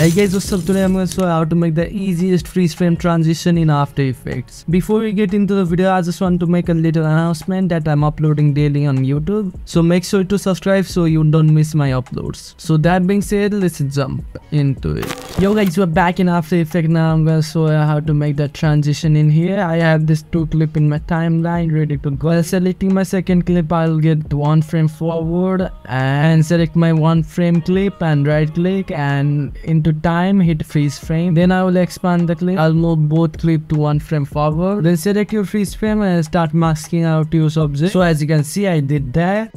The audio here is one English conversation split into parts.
Hey guys, what's up? Today I'm going to show you how to make the easiest freeze frame transition in After Effects. Before we get into the video, I just want to make a little announcement that I'm uploading daily on YouTube. So make sure to subscribe so you don't miss my uploads. So that being said, let's jump into it. Yo guys, we're back in After Effects now. I'm to show you how to make that transition in here. I have this two clip in my timeline ready to go. While selecting my second clip, I'll get one frame forward and select my one frame clip and right click and into time hit freeze frame then i will expand the clip i'll move both clip to one frame forward then select your freeze frame and start masking out your subject so as you can see i did that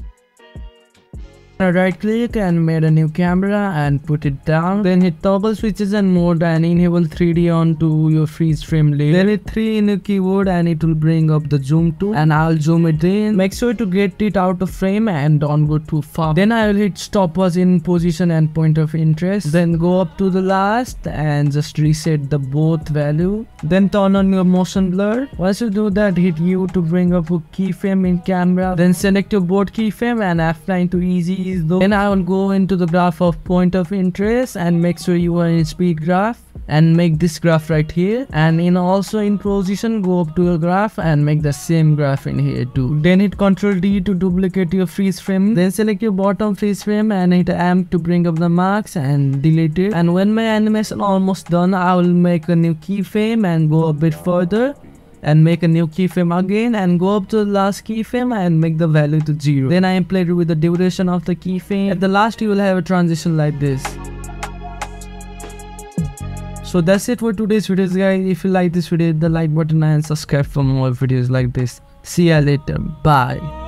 right click and made a new camera and put it down. Then hit toggle switches and mode and enable 3d onto your freeze frame layer. Then hit 3 in the keyboard and it will bring up the zoom tool and i'll zoom it in. Make sure to get it out of frame and don't go too far. Then i will hit stopwatch in position and point of interest. Then go up to the last and just reset the both value. Then turn on your motion blur. Once you do that hit u to bring up a keyframe in camera. Then select your board keyframe and f9 to easy though then I will go into the graph of point of interest and make sure you are in speed graph and make this graph right here. And in also in position go up to your graph and make the same graph in here too. Then hit ctrl d to duplicate your freeze frame. Then select your bottom freeze frame and hit amp to bring up the masks and delete it. And when my animation almost done i will make a new keyframe and go a bit further and make a new keyframe again and go up to the last keyframe and make the value to zero. Then I am played with the duration of the keyframe. At the last you will have a transition like this. So that's it for today's videos guys. If you like this video the like button and subscribe for more videos like this. See ya later. Bye.